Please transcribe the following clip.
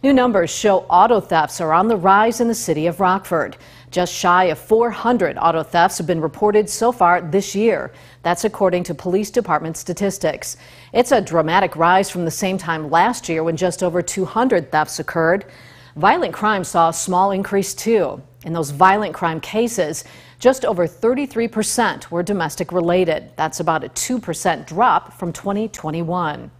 New numbers show auto thefts are on the rise in the city of Rockford. Just shy of 400 auto thefts have been reported so far this year. That's according to police department statistics. It's a dramatic rise from the same time last year when just over 200 thefts occurred. Violent crime saw a small increase too. In those violent crime cases, just over 33% were domestic related. That's about a 2% drop from 2021.